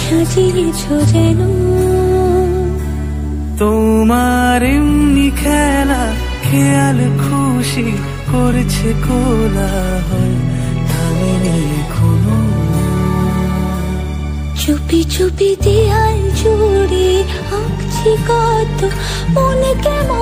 সাজিয়েছ যেন। তোমার এমনি খেলা খেয়াল খুশি করছে কোলাহল থামেনি এখনও চুপি চুপি দেয়াল জুড়ে আঁকছি কত মনকে কেমন